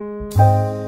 Música